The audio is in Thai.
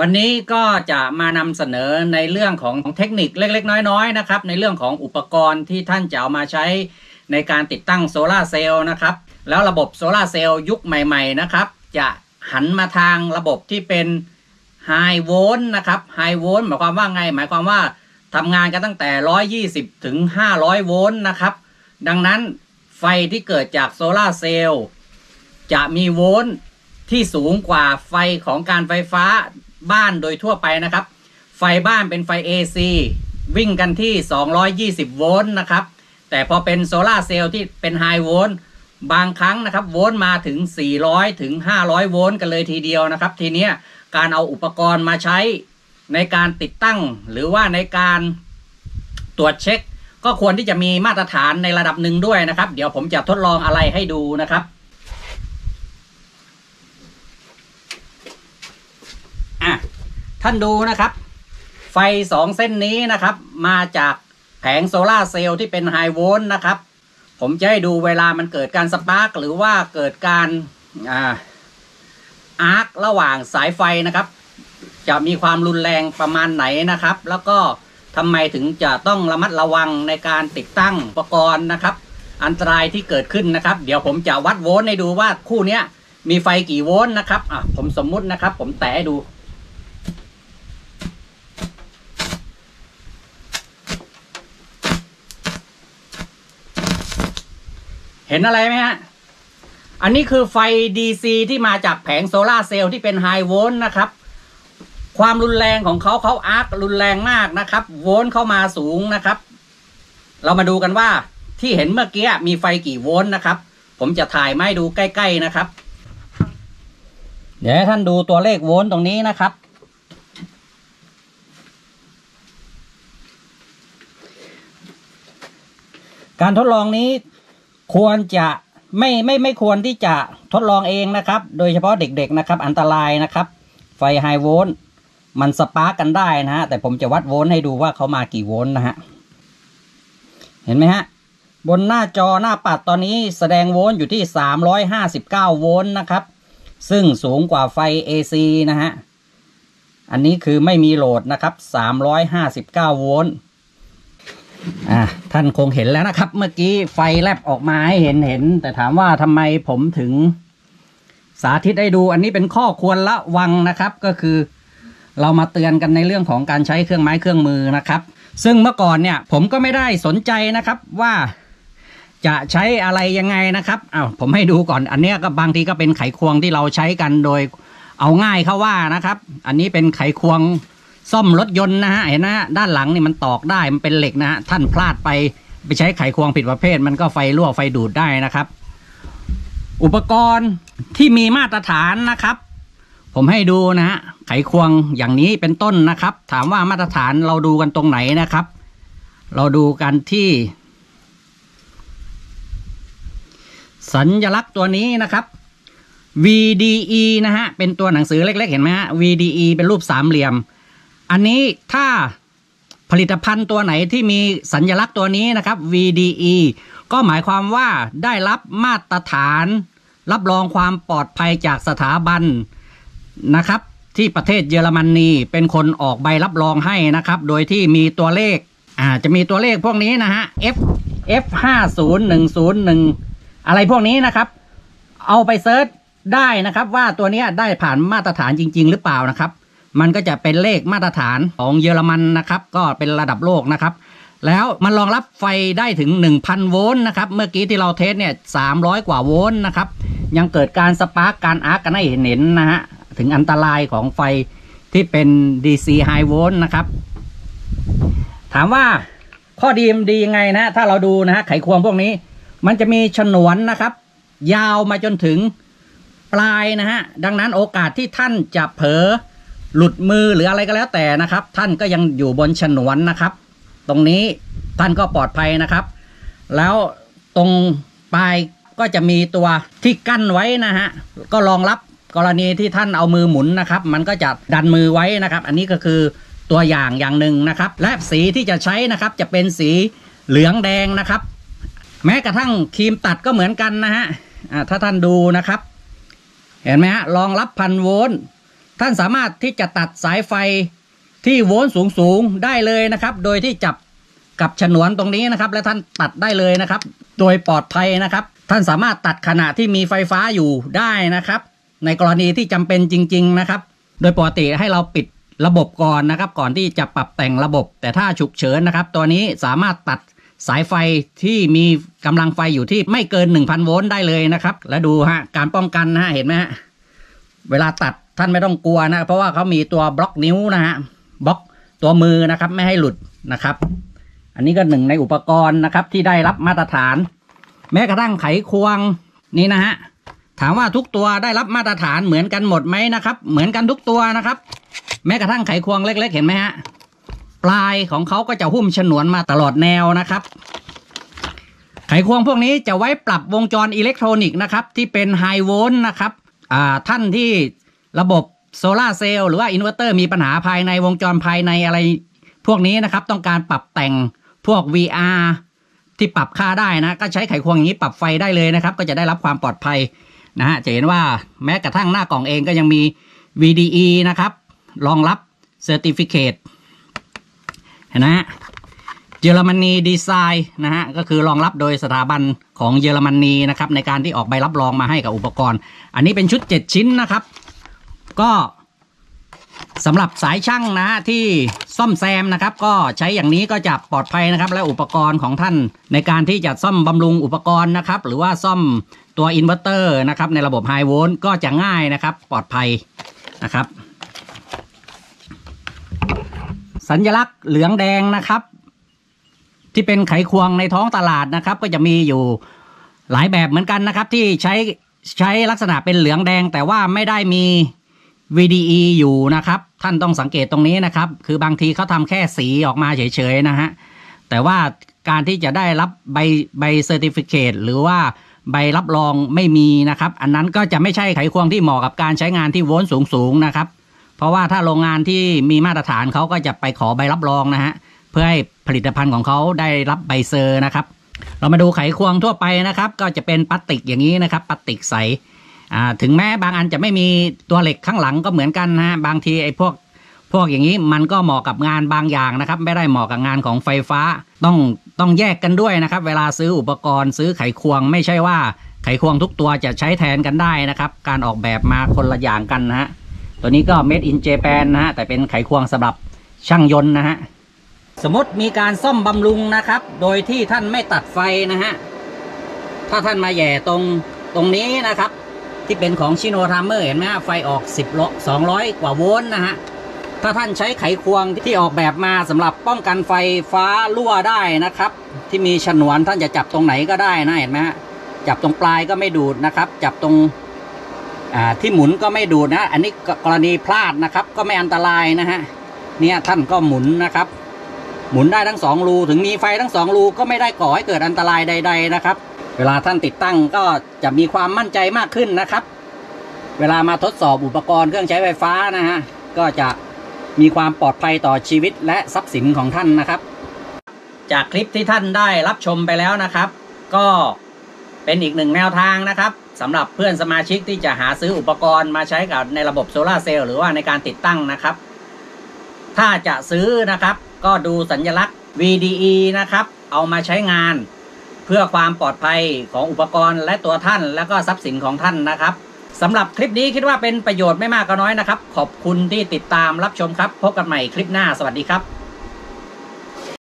วันนี้ก็จะมานำเสนอในเรื่องของเทคนิคเล็กๆ น้อยๆนะครับ ในเรื่องของอุปกรณ์ที่ท่านจะเอามาใช้ในการติดตั้งโซลาเซลล์นะครับ แล้วระบบโซลาเซลล์ยุคใหม่ ๆ นะครับ จะหันมาทางระบบที่เป็น high volt นะครับ high volt หมายความว่าไง หมายความว่าทำงานกันตั้งแต่ 120 ถึง 500 โวลต์นะครับ ดังนั้นไฟที่เกิดจากโซลาเซลล์จะมีโวลต์ที่สูงกว่าไฟของการไฟฟ้า บ้านโดยทั่วไปนะครับ ไฟบ้านเป็นไฟ AC วิ่งกันที่ 220 โวลต์นะครับ แต่พอเป็นโซลาเซลล์ที่เป็น high volt บางครั้งนะครับ โวลต์มาถึง 400 ถึง 500 โวลต์กันเลยทีเดียวนะครับ ทีเนี้ยการเอาอุปกรณ์มาใช้ในการติดตั้ง หรือว่าในการตรวจเช็ค ก็ควรที่จะมีมาตรฐานในระดับหนึ่งด้วยนะครับ เดี๋ยวผมจะทดลองอะไรให้ดูนะครับอะ ท่านดูนะครับ ไฟสองเส้นนี้นะครับ มาจากแผงโซลาเซลล์ที่เป็น high volt นะครับ ผมจะให้ดูเวลามันเกิดการสปาร์กหรือว่าเกิดการอาร์คระหว่างสายไฟนะครับ จะมีความรุนแรงประมาณไหนนะครับ แล้วก็ทำไมถึงจะต้องระมัดระวังในการติดตั้งอุปกรณ์นะครับ อันตรายที่เกิดขึ้นนะครับ เดี๋ยวผมจะวัดโวลต์ให้ดูว่าคู่นี้มีไฟกี่โวลต์นะครับอะผมสมมุตินะครับ ผมแตะให้ดู เห็นอะไรไหมฮะ อันนี้คือไฟ DC ที่มาจากแผงโซลาเซลล์ที่เป็น high volt นะครับ ความรุนแรงของเขาเขาอาร์ครุนแรงมากนะครับ โวลต์เข้ามาสูงนะครับ เรามาดูกันว่าที่เห็นเมื่อกี้มีไฟกี่โวลต์นะครับ ผมจะถ่ายมาให้ดูใกล้ ๆนะครับ เดี๋ยวท่านดูตัวเลขโวลต์ตรงนี้นะครับการทดลองนี้ ควรจะไม่ไม่ไม่ควรที่จะทดลองเองนะครับ โดยเฉพาะเด็กๆนะครับ อันตรายนะครับ ไฟ high volt มันสปาร์กกันได้นะฮะ แต่ผมจะวัดโวลต์ให้ดูว่าเขามากี่โวลต์นะฮะ เห็นไหมฮะ บนหน้าจอหน้าปัดตอนนี้แสดงโวลต์อยู่ที่ 359 โวลต์นะครับ ซึ่งสูงกว่าไฟ AC นะฮะ อันนี้คือไม่มีโหลดนะครับ 359 โวลต์ อ่าท่านคงเห็นแล้วนะครับ เมื่อกี้ไฟแลบออกมาให้เห็นเห็น แต่ถามว่าทำไมผมถึง สาธิตให้ดู อันนี้เป็นข้อควรระวังนะครับ ก็คือ เรามาเตือนกันในเรื่องของการใช้เครื่องไม้เครื่องมือนะครับ ซึ่งเมื่อก่อนเนี่ย ผมก็ไม่ได้สนใจนะครับว่าจะใช้อะไรยังไงนะครับอ้าวผมให้ดูก่อน อันนี้ก็บางทีก็เป็นไขควงที่เราใช้กันโดย เอาง่ายเข้าว่านะครับ อันนี้เป็นไขควง ซ่อมรถยนต์นะฮะเห็นนะฮะด้านหลังนี่มันตอกได้มันเป็นเหล็กนะฮะท่านพลาดไปไปใช้ไขควงผิดประเภท มันก็ไฟรั่วไฟดูดได้นะครับ อุปกรณ์ที่มีมาตรฐานนะครับ ผมให้ดูนะฮะไขควงอย่างนี้เป็นต้นนะครับ ถามว่ามาตรฐานเราดูกันตรงไหนนะครับ เราดูกันที่ สัญลักษณ์ตัวนี้นะครับ VDE นะฮะเป็นตัวหนังสือเล็ก ๆ เห็นไหมฮะ VDE เป็นรูปสามเหลี่ยม อันนี้ถ้าผลิตภัณฑ์ตัวไหนที่มีสัญลักษณ์ตัวนี้นะครับ VDE ก็หมายความว่าได้รับมาตรฐาน รับรองความปลอดภัยจากสถาบันนะครับ ที่ประเทศเยอรมนีเป็นคนออกใบรับรองให้นะครับ โดยที่มีตัวเลขอ่าจะมีตัวเลขพวกนี้นะฮะ F F ห้าศูนย์หนึ่งศูนย์หนึ่งอะไรพวกนี้นะครับ เอาไปเซิร์ชได้นะครับว่าตัวนี้ได้ผ่านมาตรฐานจริง ๆ หรือเปล่านะครับ มันก็จะเป็นเลขมาตรฐานของเยอรมันนะครับ ก็เป็นระดับโลกนะครับ แล้วมันรองรับไฟได้ถึง 1,000 โวลต์นะครับ เมื่อกี้ที่เรา test เนี่ย 300 กว่าโวลต์นะครับ ยังเกิดการสปาร์กการอาร์กกันให้เห็นนะฮะ ถึงอันตรายของไฟที่เป็น DC High Volt นะครับ ถามว่าข้อดีมันดียังไงนะ ถ้าเราดูนะฮะไขควงพวกนี้ มันจะมีฉนวนนะครับ ยาวมาจนถึงปลายนะฮะ ดังนั้นโอกาสที่ท่านจะเผลอ หลุดมือหรืออะไรก็แล้วแต่นะครับ ท่านก็ยังอยู่บนฉนวนนะครับ ตรงนี้ท่านก็ปลอดภัยนะครับ แล้วตรงปลายก็จะมีตัวที่กั้นไว้นะฮะก็รองรับกรณีที่ท่านเอามือหมุนนะครับ มันก็จะดันมือไว้นะครับ อันนี้ก็คือตัวอย่างอย่างหนึ่งนะครับ และสีที่จะใช้นะครับจะเป็นสีเหลืองแดงนะครับ แม้กระทั่งครีมตัดก็เหมือนกันนะฮะถ้าท่านดูนะครับ เห็นไหมฮะรองรับพันโวลต์ ท่านสามารถที่จะตัดสายไฟที่โวลต์สูงๆได้เลยนะครับ โดยที่จับกับฉนวนตรงนี้นะครับ และท่านตัดได้เลยนะครับ โดยปลอดภัยนะครับ ท่านสามารถตัดขณะที่มีไฟฟ้าอยู่ได้นะครับ ในกรณีที่จำเป็นจริง ๆนะครับ โดยปกติให้เราปิดระบบก่อนนะครับ ก่อนที่จะปรับแต่งระบบ แต่ถ้าฉุกเฉินนะครับ ตัวนี้สามารถตัดสายไฟที่มีกำลังไฟอยู่ที่ไม่เกิน 1,000 โวลต์ได้เลยนะครับ และดูฮะการป้องกันนะฮะเห็นไหมฮะเวลาตัด ท่านไม่ต้องกลัวนะเพราะว่าเขามีตัวบล็อกนิ้วนะฮะบล็อกตัวมือนะครับไม่ให้หลุดนะครับ อันนี้ก็หนึ่งในอุปกรณ์นะครับที่ได้รับมาตรฐาน แม้กระทั่งไขควงนี่นะฮะถามว่าทุกตัวได้รับมาตรฐานเหมือนกันหมดไหมนะครับ เหมือนกันทุกตัวนะครับ แม้กระทั่งไขควงเล็ก ๆ เห็นไหมฮะปลายของเขาก็จะหุ้มฉนวนมาตลอดแนวนะครับ ไขควงพวกนี้จะไว้ปรับวงจรอิเล็กทรอนิกส์นะครับที่เป็น high volt นะครับท่านที่ ระบบโซลาเซลล์หรือว่าอินเวอร์เตอร์มีปัญหาภายในวงจรภายในอะไร พวกนี้นะครับ ต้องการปรับแต่งพวก VR ที่ปรับค่าได้นะ ก็ใช้ไขควงอย่างนี้ปรับไฟได้เลยนะครับ ก็จะได้รับความปลอดภัยนะฮะจะเห็นว่าแม้กระทั่งหน้ากล่องเองก็ยังมี VDE นะครับ รองรับ Certificate เห็นไหมฮะ Germany design นะฮะก็คือรองรับโดยสถาบันของเยอรมนีนะครับในการที่ออกใบรับรองมาให้กับอุปกรณ์ อันนี้เป็นชุด 7 ชิ้นนะครับ ก็สำหรับสายช่างนะที่ซ่อมแซมนะครับ ก็ใช้อย่างนี้ก็จะปลอดภัยนะครับ และอุปกรณ์ของท่านในการที่จะซ่อมบำรุงอุปกรณ์นะครับ หรือว่าซ่อมตัวอินเวอร์เตอร์นะครับ ในระบบ high volt ก็จะง่ายนะครับ ปลอดภัยนะครับ สัญลักษณ์เหลืองแดงนะครับ ที่เป็นไขควงในท้องตลาดนะครับ ก็จะมีอยู่หลายแบบเหมือนกันนะครับ ที่ใช้ใช้ลักษณะเป็นเหลืองแดงแต่ว่าไม่ได้มี VDE อยู่นะครับ ท่านต้องสังเกตตรงนี้นะครับ คือบางทีเขาทำแค่สีออกมาเฉยๆนะฮะ แต่ว่าการที่จะได้รับใบใบ certificate หรือว่าใบรับรองไม่มีนะครับ อันนั้นก็จะไม่ใช่ไขควงที่เหมาะกับการใช้งานที่โวลต์สูงๆนะครับ เพราะว่าถ้าโรงงานที่มีมาตรฐานเขาก็จะไปขอใบรับรองนะฮะ เพื่อให้ผลิตภัณฑ์ของเขาได้รับใบเซอร์นะครับ เรามาดูไขควงทั่วไปนะครับ ก็จะเป็นพลาสติกอย่างนี้นะครับพลาสติกใส ถึงแม้บางอันจะไม่มีตัวเหล็กข้างหลังก็เหมือนกันนะฮะบางทีไอ้พวกพวกอย่างนี้มันก็เหมาะกับงานบางอย่างนะครับ ไม่ได้เหมาะกับงานของไฟฟ้า ต้องต้องแยกกันด้วยนะครับ เวลาซื้ออุปกรณ์ซื้อไขควง ไม่ใช่ว่าไขควงทุกตัวจะใช้แทนกันได้นะครับ การออกแบบมาคนละอย่างกันนะฮะตัวนี้ก็ made in Japan นะฮะแต่เป็นไขควงสำหรับช่างยนต์นะฮะสมมติมีการซ่อมบำรุงนะครับ โดยที่ท่านไม่ตัดไฟนะฮะถ้าท่านมาแย่ตรงตรงนี้นะครับ ที่เป็นของชิโนทามเมอร์เห็นไหมฮะไฟออก 10โล200 กว่าโวลต์นะฮะ ถ้าท่านใช้ไขควงที่ออกแบบมาสำหรับป้องกันไฟฟ้ารั่วได้นะครับ ที่มีฉนวนท่านจะจับตรงไหนก็ได้นะเห็นไหมฮะจับตรงปลายก็ไม่ดูดนะครับ จับตรงที่หมุนก็ไม่ดูดนะ อันนี้กรณีพลาดนะครับ ก็ไม่อันตรายนะฮะเนี่ยท่านก็หมุนนะครับ หมุนได้ทั้งสองรูถึงมีไฟทั้งสองรูก็ไม่ได้ก่อให้เกิดอันตรายใด ๆนะครับ เวลาท่านติดตั้งก็จะมีความมั่นใจมากขึ้นนะครับ เวลามาทดสอบอุปกรณ์เครื่องใช้ไฟฟ้านะฮะ ก็จะมีความปลอดภัยต่อชีวิตและทรัพย์สินของท่านนะครับ จากคลิปที่ท่านได้รับชมไปแล้วนะครับ ก็เป็นอีกหนึ่งแนวทางนะครับสำหรับเพื่อนสมาชิกที่จะหาซื้ออุปกรณ์มาใช้กับในระบบโซลาเซลล์หรือว่าในการติดตั้งนะครับ ถ้าจะซื้อนะครับ ก็ดูสัญลักษณ์ VDE นะครับ เอามาใช้งาน เพื่อความปลอดภัยของอุปกรณ์และตัวท่านและก็ทรัพย์สินของท่านนะครับสำหรับคลิปนี้คิดว่าเป็นประโยชน์ไม่มากก็น้อยนะครับ ขอบคุณที่ติดตามรับชมครับ พบกันใหม่คลิปหน้าสวัสดีครับ